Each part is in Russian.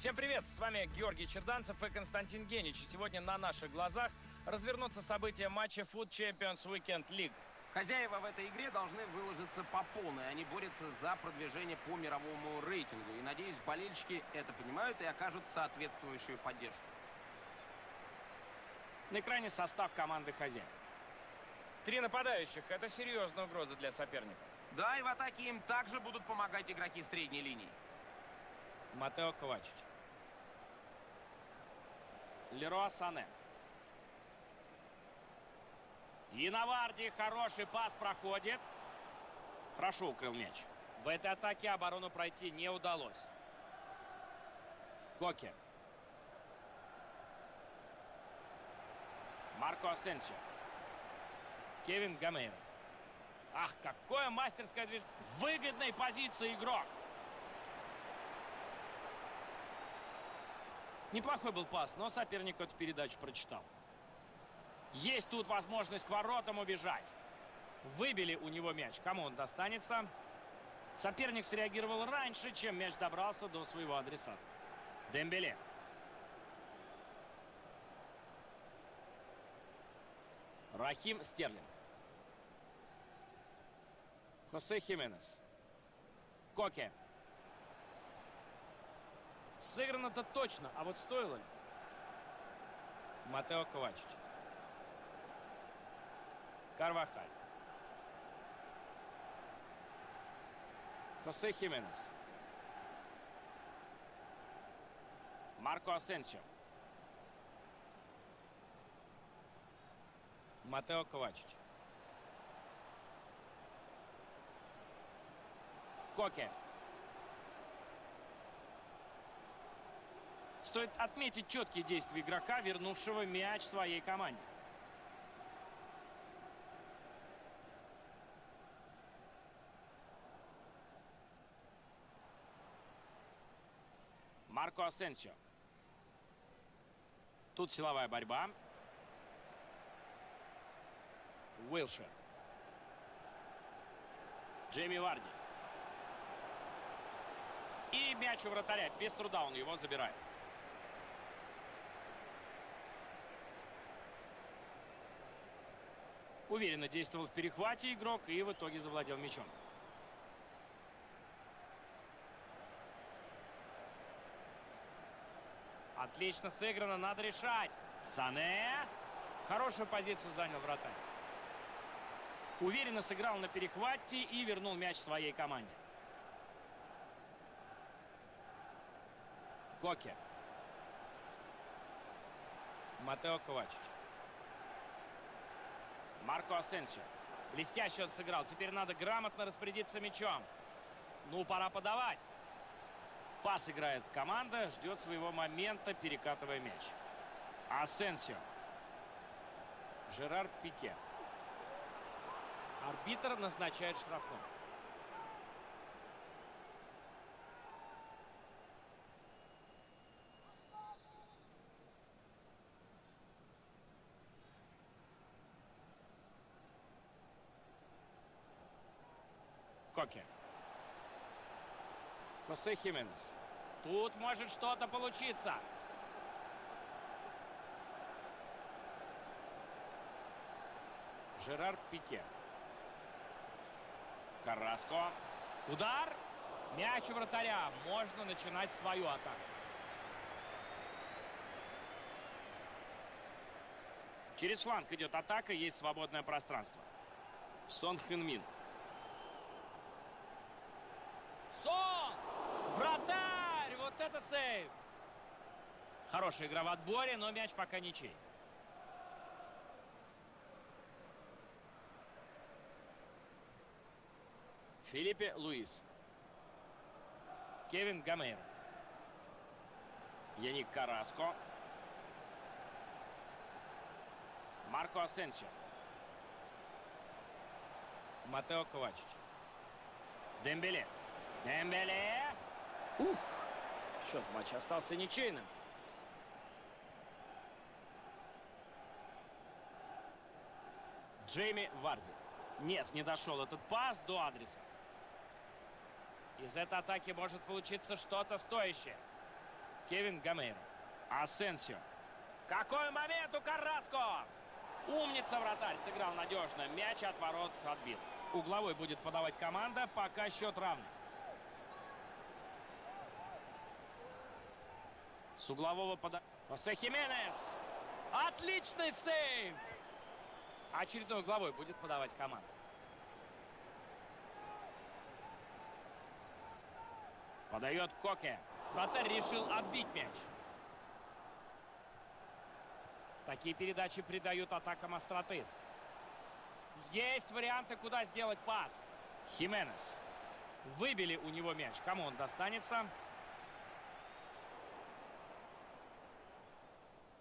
Всем привет! С вами Георгий Черданцев и Константин Генич. И сегодня на наших глазах развернутся события матча Food Champions Weekend League. Хозяева в этой игре должны выложиться по полной. Они борются за продвижение по мировому рейтингу. И, надеюсь, болельщики это понимают и окажут соответствующую поддержку. На экране состав команды хозяев. Три нападающих – это серьезная угроза для соперника. Да, и в атаке им также будут помогать игроки средней линии. Матео Ковачич. Леруа Сане. И Наварди хороший пас проходит. Хорошо укрыл мяч. В этой атаке оборону пройти не удалось. Коке. Марко Асенсио. Кевин Гамейро. Ах, какое мастерское движение. Выгодной позиции игрок. Неплохой был пас, но соперник эту передачу прочитал. Есть тут возможность к воротам убежать. Выбили у него мяч. Кому он достанется? Соперник среагировал раньше, чем мяч добрался до своего адресата. Дембеле. Рахим Стерлинг. Хосе Хименес. Коке. Сыграно-то точно, а вот стоило ли? Матео Ковачич. Карвахаль. Хосе Хименес. Марко Асенсио. Матео Ковачич. Коке. Стоит отметить четкие действия игрока, вернувшего мяч своей команде. Марко Асенсио. Тут силовая борьба. Уилшер. Джейми Варди. И мяч у вратаря. Без труда он его забирает. Уверенно действовал в перехвате игрок и в итоге завладел мячом. Отлично сыграно, надо решать. Сане. Хорошую позицию занял вратарь. Уверенно сыграл на перехвате и вернул мяч своей команде. Коке. Матео Ковачич. Марко Асенсио. Блестяще он сыграл. Теперь надо грамотно распорядиться мячом. Ну, пора подавать. Пас играет команда, ждет своего момента, перекатывая мяч. Асенсио. Жерар Пике. Арбитр назначает штрафной. Коке. Хосе Хименес. Тут может что-то получиться. Жерар Пике. Караско. Удар. Мяч у вратаря. Можно начинать свою атаку. Через фланг идет атака, есть свободное пространство. Сон Хэнмин. Сон! Вратарь! Вот это сейв! Хорошая игра в отборе, но мяч пока ничей. Филиппе Луис. Кевин Гамейр. Яник Караско. Марко Асенсио. Матео Ковачич. Дембеле. Дембеле. Ух! Счет в матче остался ничейным. Джейми Варди. Нет, не дошел этот пас до адреса. Из этой атаки может получиться что-то стоящее. Кевин Гамейро. Асенсио. Какой момент у Карраско! Умница вратарь, сыграл надежно. Мяч от ворот отбил. Угловой будет подавать команда, пока счет равный. С углового пода... Хосе Хименес! Отличный сейв! Очередной угловой будет подавать команда. Подает Коке. Вратарь решил отбить мяч. Такие передачи придают атакам остроты. Есть варианты, куда сделать пас. Хименес. Выбили у него мяч. Кому он достанется?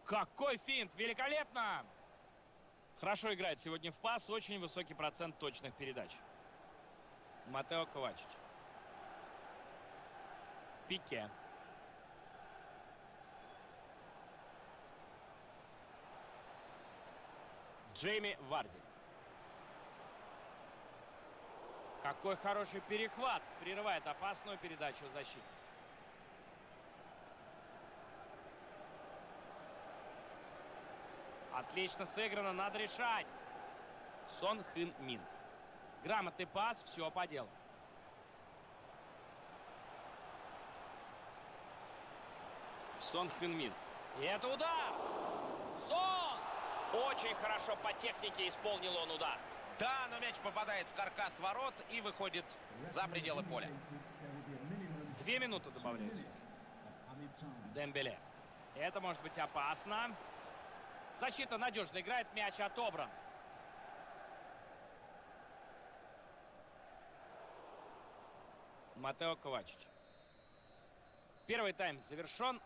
Какой финт! Великолепно! Хорошо играет сегодня в пас. Очень высокий процент точных передач. Матео Ковачич. Пике. Джейми Варди. Какой хороший перехват. Прерывает опасную передачу защиты. Отлично сыграно, надо решать. Сон Хын Мин. Грамотный пас, все по делу. Сон Хын Мин. И это удар! Сон! Очень хорошо по технике исполнил он удар. Да, но мяч попадает в каркас ворот и выходит за пределы поля. Две минуты добавляются. Дембеле. Это может быть опасно. Защита надежно играет, мяч отобран. Матео Ковачич. Первый тайм завершен.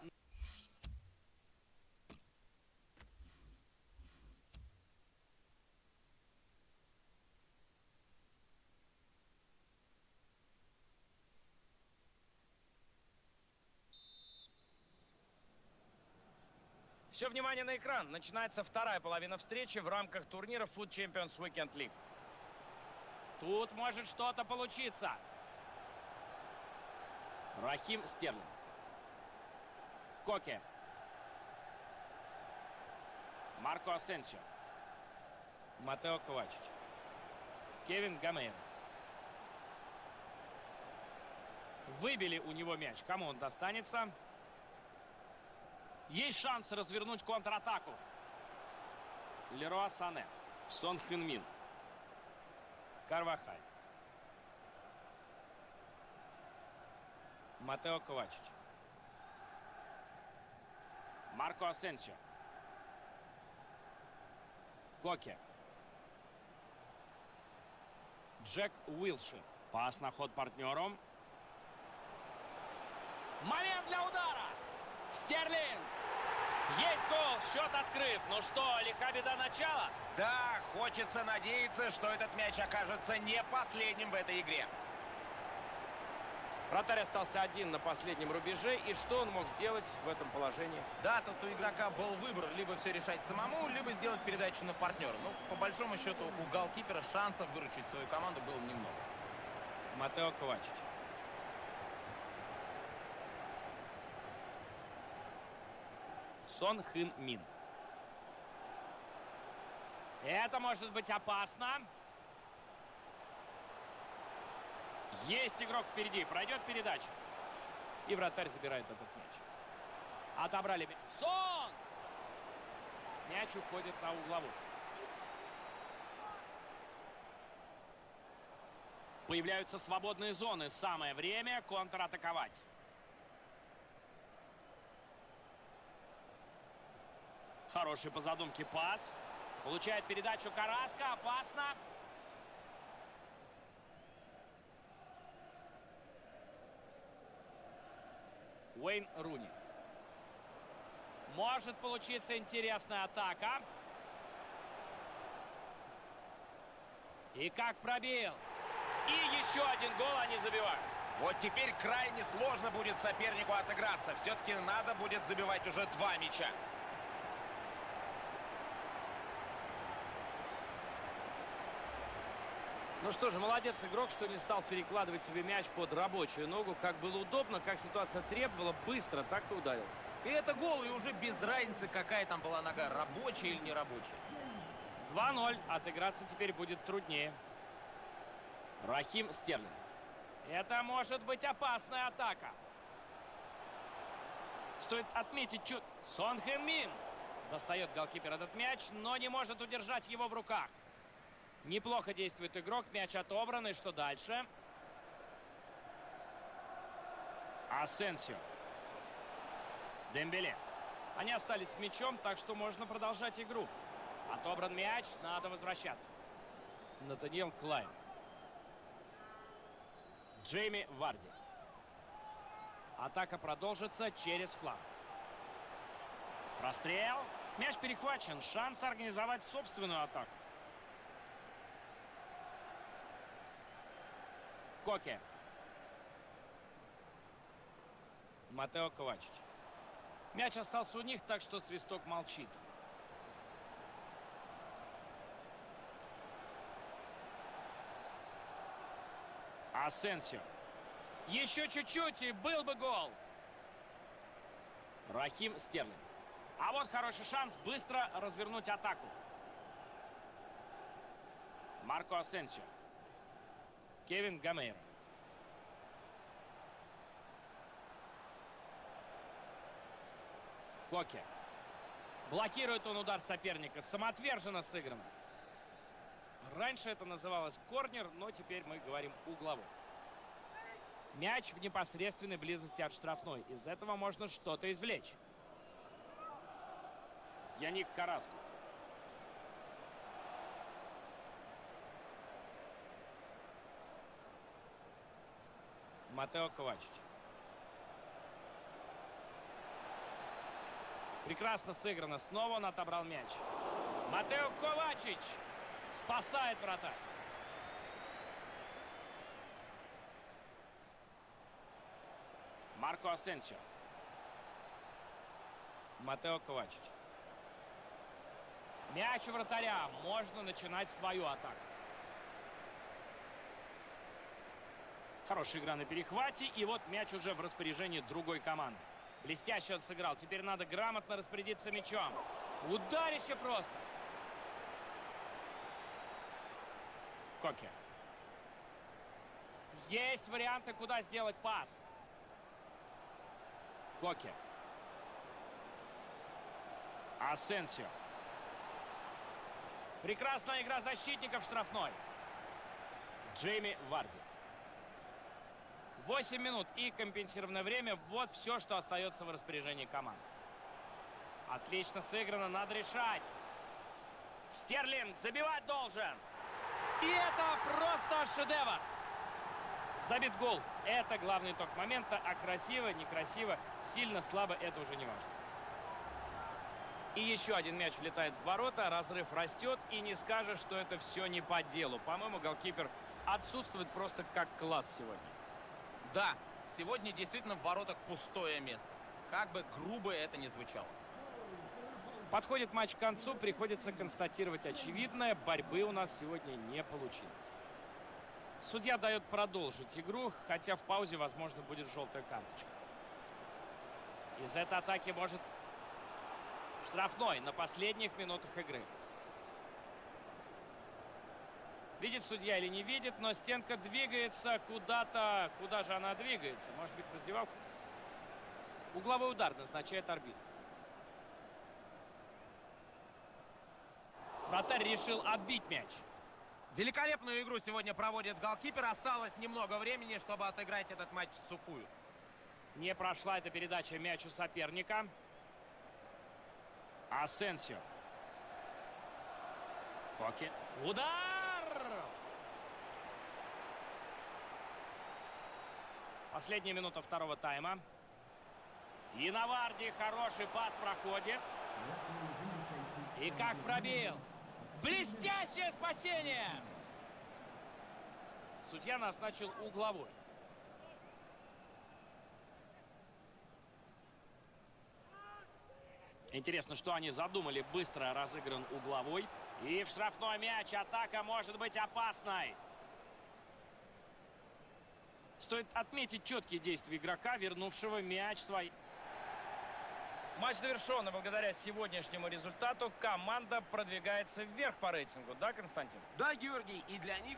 Все внимание на экран. Начинается вторая половина встречи в рамках турнира Food Champions Weekend League. Тут может что-то получиться. Рахим Стерлинг. Коке. Марко Асенсио. Матео Ковачич. Кевин Гамейро. Выбили у него мяч. Кому он достанется? Есть шанс развернуть контратаку. Леруа Сане. Сон Хюнмин. Карвахаль. Матео Ковачич. Марко Асенсио. Коке. Джек Уилши. Пас на ход партнером. Момент для удара! Стерлинг! Есть гол, счет открыт. Ну что, лиха беда начала? Да, хочется надеяться, что этот мяч окажется не последним в этой игре. Вратарь остался один на последнем рубеже. И что он мог сделать в этом положении? Да, тут у игрока был выбор либо все решать самому, либо сделать передачу на партнера. Ну, по большому счету, у голкипера шансов выручить свою команду было немного. Матео Ковачич. Сон Хын Мин. Это может быть опасно. Есть игрок впереди. Пройдет передача. И вратарь забирает этот мяч. Отобрали. Сон! Мяч уходит на угловую. Появляются свободные зоны. Самое время контратаковать. Хороший по задумке пас. Получает передачу Караска. Опасно. Уэйн Руни. Может получиться интересная атака. И как пробил. И еще один гол они забивают. Вот теперь крайне сложно будет сопернику отыграться. Все-таки надо будет забивать уже два мяча. Ну что же, молодец игрок, что не стал перекладывать себе мяч под рабочую ногу. Как было удобно, как ситуация требовала, быстро так и ударил. И это гол, и уже без разницы, какая там была нога, рабочая или не рабочая. 2-0. Отыграться теперь будет труднее. Рахим Стерлинг. Это может быть опасная атака. Стоит отметить чуть... Сон Хэн Мин. Достает голкипер этот мяч, но не может удержать его в руках. Неплохо действует игрок. Мяч отобран. И что дальше? Асенсио. Дембеле. Они остались с мячом, так что можно продолжать игру. Отобран мяч, надо возвращаться. Натаниэл Клайн. Джейми Варди. Атака продолжится через фланг. Прострел. Мяч перехвачен. Шанс организовать собственную атаку. Коке. Матео Ковачич. Мяч остался у них, так что свисток молчит. Асенсио. Еще чуть-чуть, и был бы гол. Рахим Стерлинг. А вот хороший шанс быстро развернуть атаку. Марко Асенсио. Кевин Гамейр. Коке. Блокирует он удар соперника. Самоотверженно сыграно. Раньше это называлось корнер, но теперь мы говорим угловой. Мяч в непосредственной близости от штрафной. Из этого можно что-то извлечь. Яник Караску. Матео Ковачич. Прекрасно сыграно. Снова он отобрал мяч. Матео Ковачич спасает вратарь. Марко Асенсио. Матео Ковачич. Мяч у вратаря. Можно начинать свою атаку. Хорошая игра на перехвате. И вот мяч уже в распоряжении другой команды. Блестяще он сыграл. Теперь надо грамотно распорядиться мячом. Ударище просто. Коке. Есть варианты, куда сделать пас. Коке. Асенсио. Прекрасная игра защитников штрафной. Джейми Варди. 8 минут и компенсированное время. Вот все, что остается в распоряжении команд. Отлично сыграно, надо решать. Стерлинг забивать должен. И это просто шедевр. Забит гол. Это главный итог момента. А красиво, некрасиво, сильно, слабо, это уже не важно. И еще один мяч влетает в ворота. Разрыв растет. И не скажешь, что это все не по делу. По-моему, голкипер отсутствует просто как класс сегодня. Да, сегодня действительно в воротах пустое место. Как бы грубо это ни звучало. Подходит матч к концу, приходится констатировать очевидное. Борьбы у нас сегодня не получилось. Судья дает продолжить игру, хотя в паузе, возможно, будет желтая карточка. Из этой атаки может штрафной на последних минутах игры. Видит судья или не видит, но стенка двигается куда-то. Куда же она двигается? Может быть, в раздевалку? Угловой удар назначает арбитр. Вратарь решил отбить мяч. Великолепную игру сегодня проводит голкипер. Осталось немного времени, чтобы отыграть этот матч сухую. Не прошла эта передача мячу соперника. Асенсио. Коки. Удар! Последняя минута второго тайма. И на Варди хороший пас проходит. И как пробил. Блестящее спасение! Судья назначил угловой. Интересно, что они задумали. Быстро разыгран угловой. И в штрафной мяч. Атака может быть опасной. Стоит отметить четкие действия игрока, вернувшего мяч свой. Матч завершен, и благодаря сегодняшнему результату команда продвигается вверх по рейтингу, да, Константин? Да, Георгий, и для них